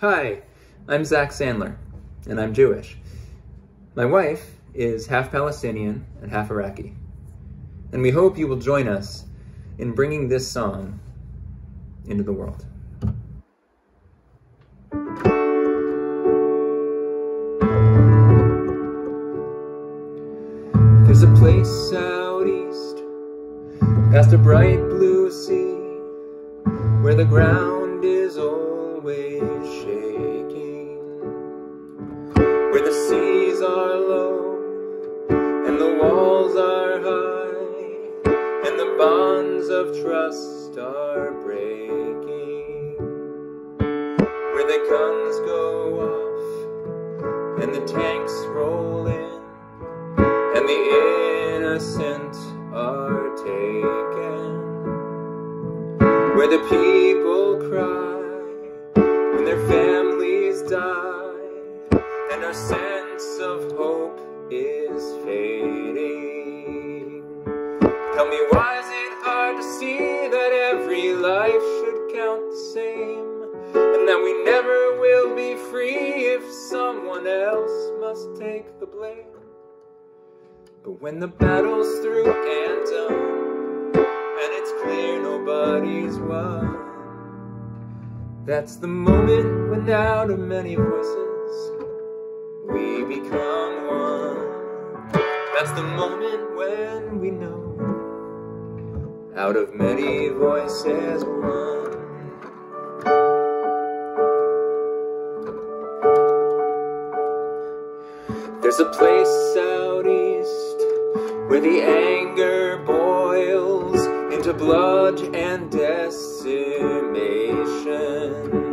Hi, I'm Zak Sandler, and I'm Jewish. My wife is half Palestinian and half Iraqi, and we hope you will join us in bringing this song into the world. There's a place out east, past a bright blue sea, where the ground where the seas are low and the walls are high, and the bonds of trust are breaking, where the guns go off and the tanks roll in and the innocent are taken. Where the people cry of hope is fading. Tell me, why is it hard to see that every life should count the same? And that we never will be free if someone else must take the blame. But when the battle's through and done, and it's clear nobody's won, that's the moment when out of many voices, become one. That's the moment when we know, out of many voices, one. There's a place out east where the anger boils into blood and decimation.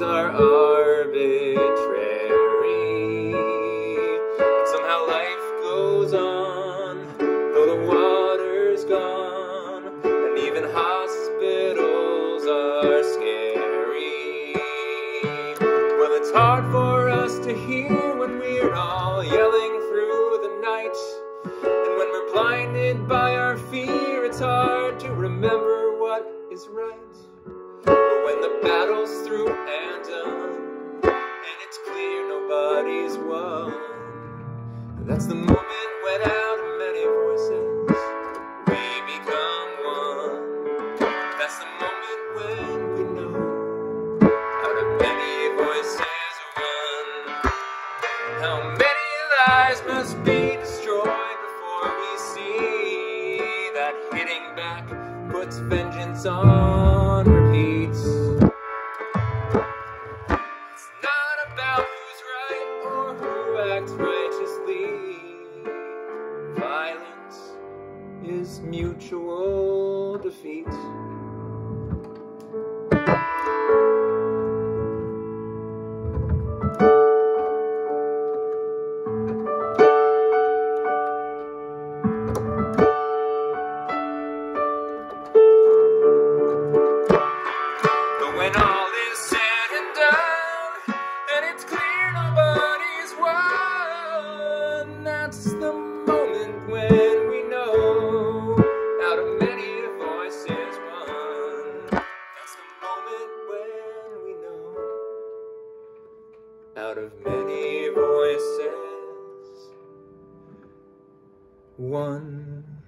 Are arbitrary. And somehow life goes on, though the water's gone, and even hospitals are scary. Well, it's hard for us to hear when we're all yelling through the night. And when we're blinded by our fear, it's hard to remember what is right. When the battle's through and done, and it's clear nobody's won, that's the moment when out of many voices, we become one. That's the moment when we know, out of many voices, one. How many lives must be destroyed before we see that hitting back puts vengeance on repeat? That's the moment when we know, out of many voices, one. That's the moment when we know, out of many voices, one.